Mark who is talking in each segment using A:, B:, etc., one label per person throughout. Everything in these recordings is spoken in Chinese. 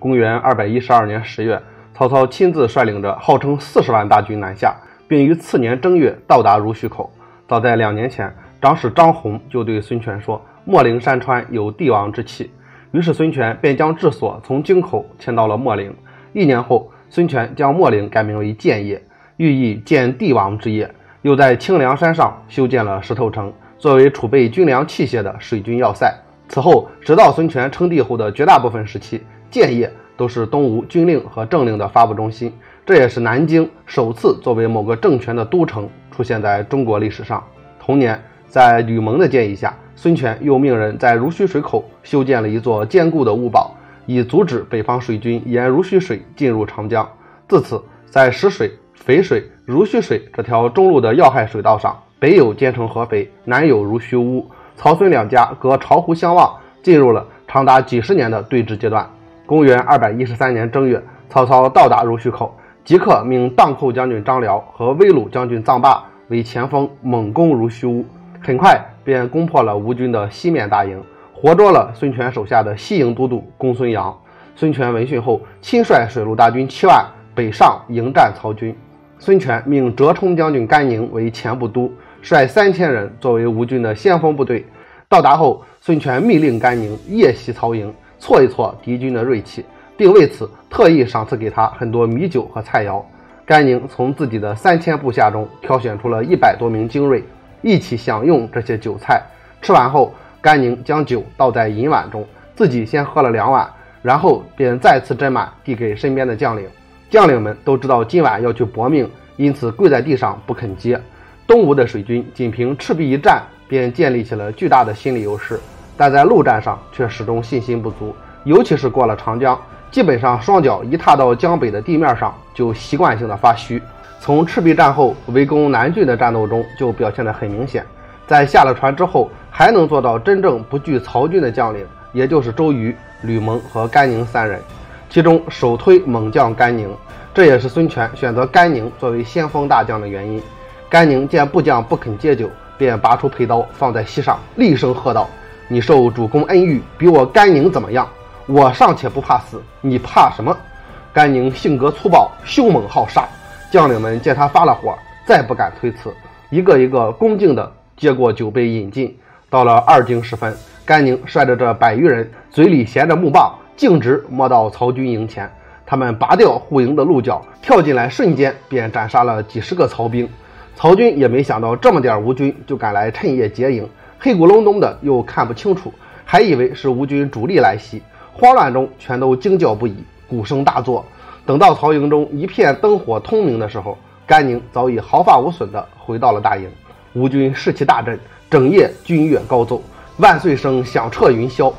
A: 公元二百一十二年十月，曹操亲自率领着号称四十万大军南下，并于次年正月到达濡须口。早在两年前，长史张宏就对孙权说：“秣陵山川有帝王之气。”于是孙权便将治所从京口迁到了秣陵。一年后，孙权将秣陵改名为建业，寓意建帝王之业。又在清凉山上修建了石头城，作为储备军粮器械的水军要塞。此后，直到孙权称帝后的绝大部分时期，建业都是东吴军令和政令的发布中心。这也是南京首次作为某个政权的都城出现在中国历史上。同年，在吕蒙的建议下，孙权又命人在濡须水口修建了一座坚固的坞堡，以阻止北方水军沿濡须水进入长江。自此，在石水、淝水、濡须水这条中路的要害水道上，北有兼城合肥，南有濡须坞。曹孙两家隔巢湖相望，进入了长达几十年的对峙阶段。公元二百一十三年正月，曹操到达濡须口，即刻命荡寇将军张辽和威鲁将军臧霸为前锋，猛攻濡须乌。很快便攻破了吴军的西面大营，活捉了孙权手下的西营都督公孙阳。孙权闻讯后，亲率水陆大军七万北上迎战曹军。孙权命折冲将军甘宁为前部都。率三千人作为吴军的先锋部队，到达后，孙权密令甘宁夜袭曹营，挫一挫敌军的锐气，并为此特意赏赐给他很多米酒和菜肴。甘宁从自己的三千部下中挑选出了一百多名精锐，一起享用这些酒菜。吃完后，甘宁将酒倒在银碗中，自己先喝了两碗，然后便再次斟满，递给身边的将领。将领们都知道今晚要去搏命，因此跪在地上不肯接。东吴的水军仅凭赤壁一战便建立起了巨大的心理优势，但在陆战上却始终信心不足，尤其是过了长江，基本上双脚一踏到江北的地面上就习惯性的发虚。从赤壁战后围攻南郡的战斗中就表现得很明显。在下了船之后，还能做到真正不惧曹军的将领，也就是周瑜、吕蒙和甘宁三人，其中首推猛将甘宁，这也是孙权选择甘宁作为先锋大将的原因。甘宁见部将不肯戒酒，便拔出佩刀放在膝上，厉声喝道：“你受主公恩遇，比我甘宁怎么样？我尚且不怕死，你怕什么？”甘宁性格粗暴，凶猛好杀，将领们见他发了火，再不敢推辞，一个一个恭敬地接过酒杯饮尽。到了二更时分，甘宁率着这百余人，嘴里衔着木棒，径直摸到曹军营前。他们拔掉护营的鹿角，跳进来，瞬间便斩杀了几十个曹兵。曹军也没想到这么点吴军就敢来趁夜劫营，黑咕隆咚的又看不清楚，还以为是吴军主力来袭，慌乱中全都惊叫不已，鼓声大作。等到曹营中一片灯火通明的时候，甘宁早已毫发无损的回到了大营。吴军士气大振，整夜军乐高奏，万岁声响彻云霄。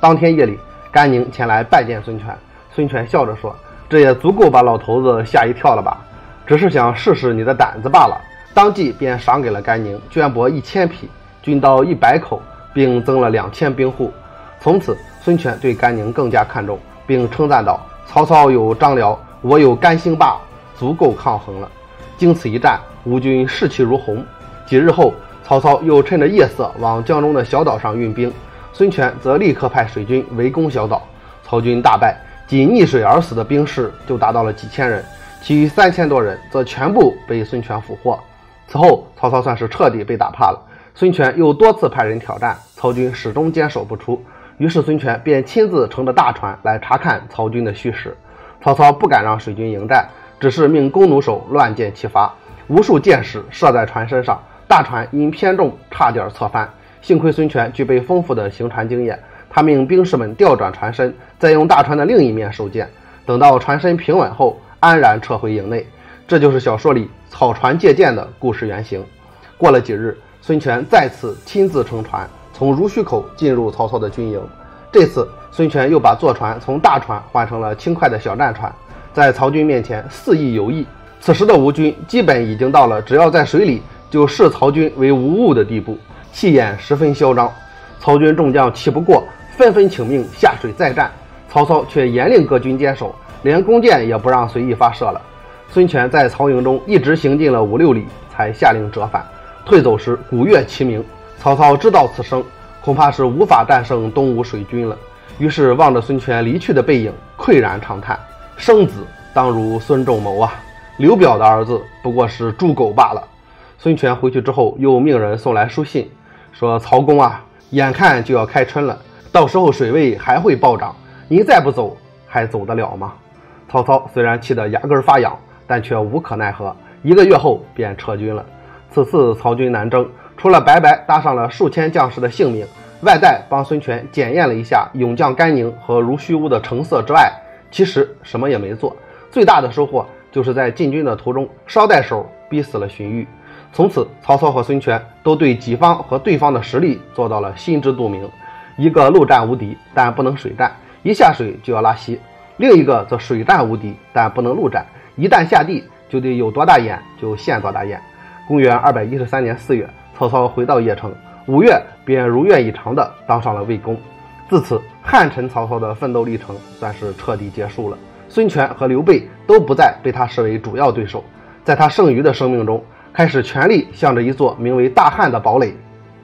A: 当天夜里，甘宁前来拜见孙权，孙权笑着说：“这也足够把老头子吓一跳了吧？只是想试试你的胆子罢了。”当即便赏给了甘宁绢帛一千匹，军刀一百口，并增了两千兵户。从此，孙权对甘宁更加看重，并称赞道：“曹操有张辽，我有甘兴霸，足够抗衡了。”经此一战，吴军士气如虹。几日后，曹操又趁着夜色往江中的小岛上运兵，孙权则立刻派水军围攻小岛。曹军大败，仅溺水而死的兵士就达到了几千人，其余三千多人则全部被孙权俘获。此后，曹操算是彻底被打怕了。孙权又多次派人挑战，曹军始终坚守不出。于是，孙权便亲自乘着大船来查看曹军的虚实。曹操不敢让水军迎战，只是命弓弩手乱箭齐发，无数箭矢射在船身上，大船因偏重差点侧翻。幸亏孙权具备丰富的行船经验，他命兵士们调转船身，再用大船的另一面受箭。等到船身平稳后，安然撤回营内。这就是小说里草船借箭的故事原型。过了几日，孙权再次亲自乘船从濡须口进入曹操的军营。这次，孙权又把坐船从大船换成了轻快的小战船，在曹军面前肆意游弋。此时的吴军基本已经到了只要在水里就视曹军为无物的地步，气焰十分嚣张。曹军众将气不过，纷纷请命下水再战。曹操却严令各军坚守，连弓箭也不让随意发射了。孙权在曹营中一直行进了五六里，才下令折返。退走时，鼓乐齐鸣。曹操知道此生，恐怕是无法战胜东吴水军了，于是望着孙权离去的背影，喟然长叹：“生子当如孙仲谋啊！刘表的儿子不过是猪狗罢了。”孙权回去之后，又命人送来书信，说：“曹公啊，眼看就要开春了，到时候水位还会暴涨，您再不走，还走得了吗？”曹操虽然气得牙根发痒，但却无可奈何，一个月后便撤军了。此次曹军南征，除了白白搭上了数千将士的性命，外带帮孙权检验了一下勇将甘宁和如须乌的成色之外，其实什么也没做。最大的收获就是在进军的途中捎带手逼死了荀彧。从此，曹操和孙权都对己方和对方的实力做到了心知肚明：一个陆战无敌，但不能水战，一下水就要拉稀；另一个则水战无敌，但不能陆战，一旦下地就得有多大眼就现多大眼。公元二百一十三年四月，曹操回到邺城。五月便如愿以偿地当上了魏公，自此汉臣曹操的奋斗历程算是彻底结束了。孙权和刘备都不再被他视为主要对手，在他剩余的生命中，开始全力向着一座名为大汉的堡垒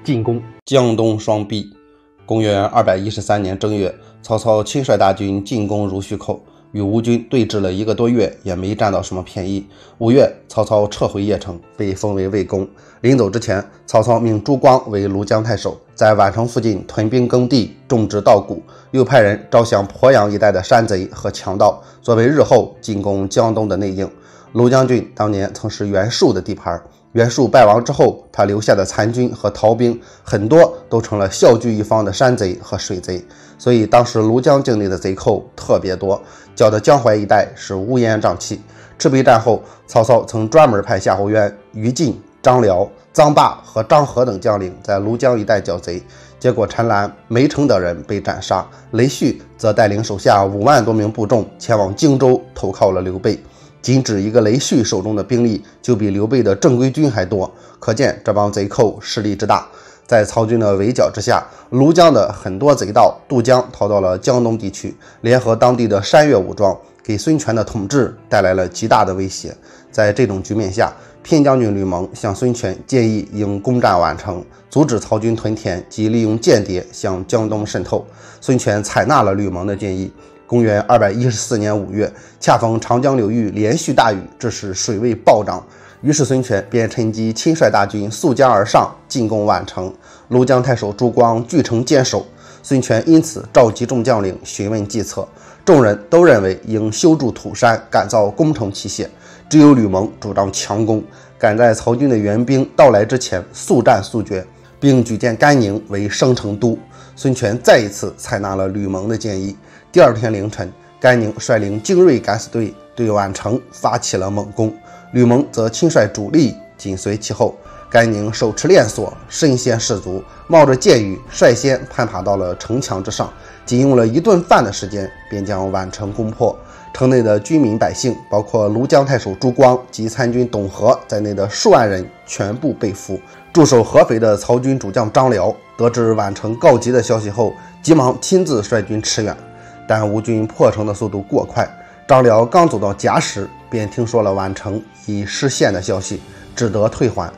A: 进攻。
B: 江东双壁。公元二百一十三年正月，曹操亲率大军进攻濡须口。与吴军对峙了一个多月，也没占到什么便宜。五月，曹操撤回邺城，被封为魏公。临走之前，曹操命朱光为庐江太守，在宛城附近屯兵耕地，种植稻谷，又派人招降鄱阳一带的山贼和强盗，作为日后进攻江东的内应。庐江郡当年曾是袁术的地盘。袁术败亡之后，他留下的残军和逃兵很多都成了笑聚一方的山贼和水贼，所以当时庐江境内的贼寇特别多，搅得江淮一带是乌烟瘴气。赤壁战后，曹操曾专门派夏侯渊、于禁、张辽、臧霸和张合等将领在庐江一带剿贼，结果陈兰、梅城等人被斩杀，雷旭则带领手下五万多名部众前往荆州投靠了刘备。仅指一个雷旭手中的兵力就比刘备的正规军还多，可见这帮贼寇势力之大。在曹军的围剿之下，庐江的很多贼盗渡江逃到了江东地区，联合当地的山岳武装，给孙权的统治带来了极大的威胁。在这种局面下，偏将军吕蒙向孙权建议应攻占宛城，阻止曹军屯田及利用间谍向江东渗透。孙权采纳了吕蒙的建议。公元二百一十四年五月，恰逢长江流域连续大雨，致使水位暴涨。于是孙权便趁机亲率大军溯江而上，进攻宛城。庐江太守朱光据城坚守。孙权因此召集众将领询问计策，众人都认为应修筑土山，改造工程器械。只有吕蒙主张强攻，赶在曹军的援兵到来之前速战速决，并举荐甘宁为生城都。孙权再一次采纳了吕蒙的建议。第二天凌晨，甘宁率领精锐敢死队对宛城发起了猛攻，吕蒙则亲率主力紧随其后。甘宁手持链锁，身先士卒，冒着箭雨，率先攀爬到了城墙之上，仅用了一顿饭的时间，便将宛城攻破。城内的居民百姓，包括庐江太守朱光及参军董和在内的数万人，全部被俘。驻守合肥的曹军主将张辽得知宛城告急的消息后，急忙亲自率军驰援。但吴军破城的速度过快，张辽刚走到甲时，便听说了宛城已失陷的消息，只得退还。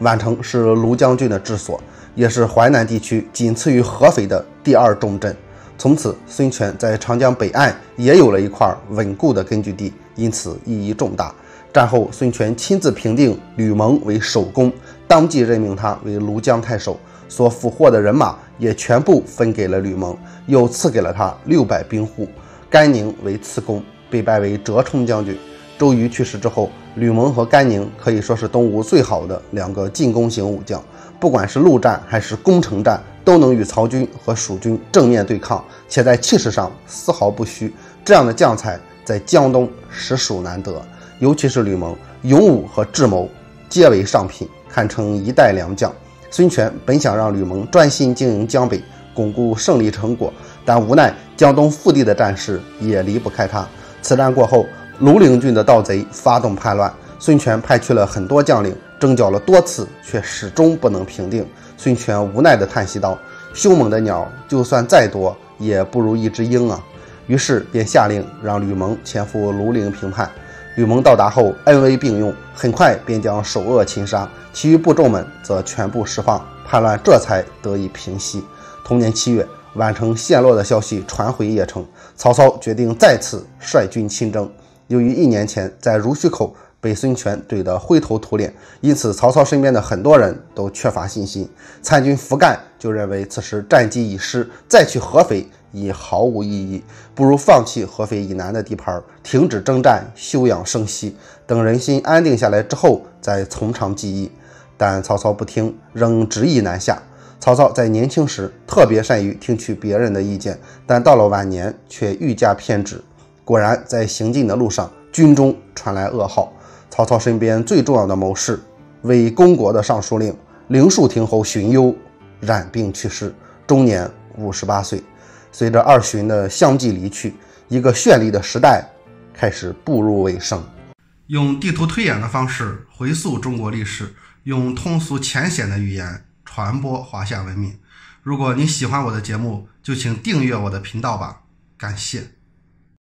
B: 宛城是庐江郡的治所，也是淮南地区仅次于合肥的第二重镇。从此，孙权在长江北岸也有了一块稳固的根据地，因此意义重大。战后，孙权亲自平定吕蒙为守公，当即任命他为庐江太守。所俘获的人马也全部分给了吕蒙，又赐给了他六百兵户。甘宁为次公，被拜为折冲将军。周瑜去世之后，吕蒙和甘宁可以说是东吴最好的两个进攻型武将，不管是陆战还是攻城战，都能与曹军和蜀军正面对抗，且在气势上丝毫不虚。这样的将才在江东实属难得，尤其是吕蒙，勇武和智谋皆为上品，堪称一代良将。孙权本想让吕蒙专心经营江北，巩固胜利成果，但无奈江东腹地的战事也离不开他。此战过后，庐陵郡的盗贼发动叛乱，孙权派去了很多将领，征剿了多次，却始终不能平定。孙权无奈地叹息道：“凶猛的鸟，就算再多，也不如一只鹰啊！”于是便下令让吕蒙前赴庐陵平叛。吕蒙到达后，恩威并用，很快便将首恶擒杀，其余部众们则全部释放，叛乱这才得以平息。同年七月，宛城陷落的消息传回邺城，曹操决定再次率军亲征。由于一年前在濡须口被孙权怼得灰头土脸，因此曹操身边的很多人都缺乏信心。参军符干就认为此时战机已失，再去合肥已毫无意义，不如放弃合肥以南的地盘，停止征战，休养生息，等人心安定下来之后再从长计议。但曹操不听，仍执意南下。曹操在年轻时特别善于听取别人的意见，但到了晚年却愈加偏执。果然，在行进的路上，军中传来噩耗：曹操身边最重要的谋士、为公国的尚书令灵树亭侯荀攸染病去世，终年五十八岁。随着二荀的相继离去，一个绚丽的时代开始步入尾声。
A: 用地图推演的方式回溯中国历史。用通俗浅显的语言传播华夏文明。如果你喜欢我的节目，就请订阅我的频道吧，感谢。